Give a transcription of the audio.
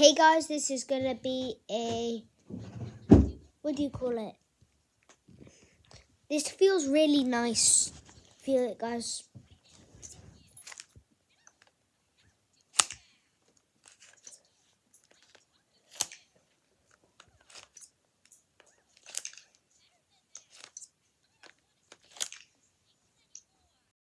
Hey guys, this is gonna be a what do you call it? This feels really nice. Feel it, guys.